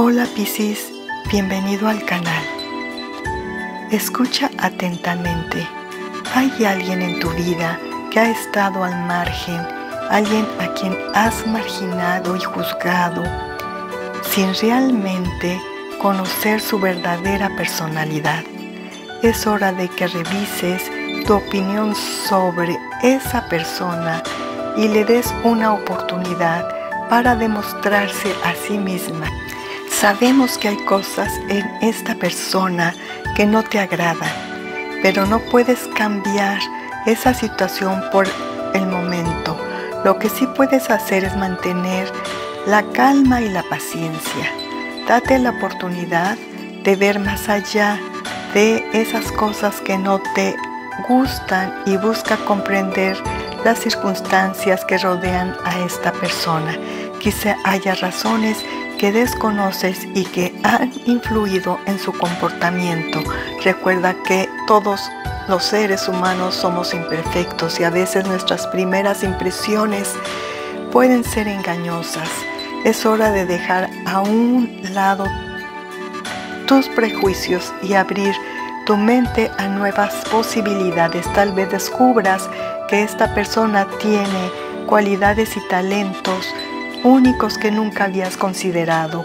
Hola Piscis, bienvenido al canal. Escucha atentamente. ¿Hay alguien en tu vida que ha estado al margen? ¿Alguien a quien has marginado y juzgado sin realmente conocer su verdadera personalidad? Es hora de que revises tu opinión sobre esa persona y le des una oportunidad para demostrarse a sí misma. Sabemos que hay cosas en esta persona que no te agradan, pero no puedes cambiar esa situación por el momento. Lo que sí puedes hacer es mantener la calma y la paciencia. Date la oportunidad de ver más allá de esas cosas que no te gustan y busca comprender las circunstancias que rodean a esta persona. Quizá haya razones que desconoces y que han influido en su comportamiento. Recuerda que todos los seres humanos somos imperfectos y a veces nuestras primeras impresiones pueden ser engañosas. Es hora de dejar a un lado tus prejuicios y abrir tu mente a nuevas posibilidades. Tal vez descubras que esta persona tiene cualidades y talentos únicos que nunca habías considerado.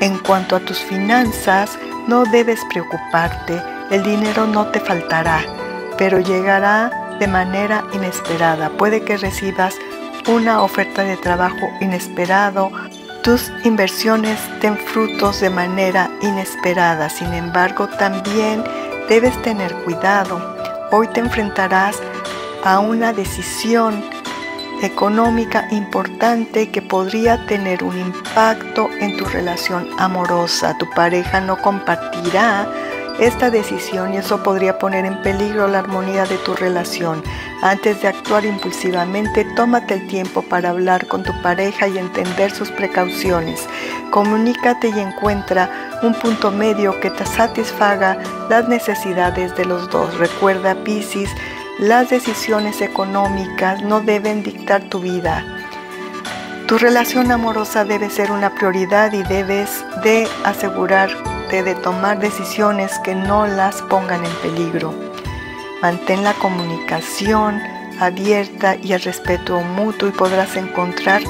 En cuanto a tus finanzas, no debes preocuparte, el dinero no te faltará, pero llegará de manera inesperada. Puede que recibas una oferta de trabajo inesperado, tus inversiones den frutos de manera inesperada. Sin embargo, también debes tener cuidado. Hoy te enfrentarás a una decisión económica importante que podría tener un impacto en tu relación amorosa. Tu pareja no compartirá esta decisión y eso podría poner en peligro la armonía de tu relación. Antes de actuar impulsivamente, tómate el tiempo para hablar con tu pareja y entender sus precauciones. Comunícate y encuentra un punto medio que te satisfaga las necesidades de los dos. Recuerda, Piscis, las decisiones económicas no deben dictar tu vida. Tu relación amorosa debe ser una prioridad y debes de asegurarte de tomar decisiones que no las pongan en peligro. Mantén la comunicación abierta y el respeto mutuo y podrás encontrar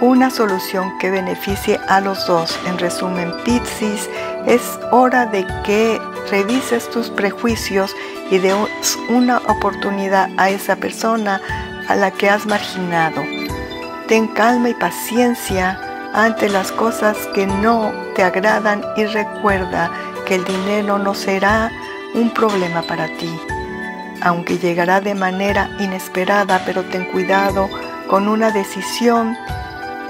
una solución que beneficie a los dos. En resumen, Piscis, es hora de que revises tus prejuicios y des una oportunidad a esa persona a la que has marginado. Ten calma y paciencia ante las cosas que no te agradan y recuerda que el dinero no será un problema para ti, aunque llegará de manera inesperada, pero ten cuidado con una decisión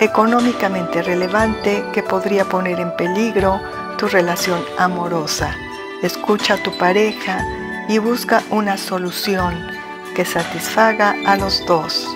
económicamente relevante que podría poner en peligro tu relación amorosa. Escucha a tu pareja y busca una solución que satisfaga a los dos.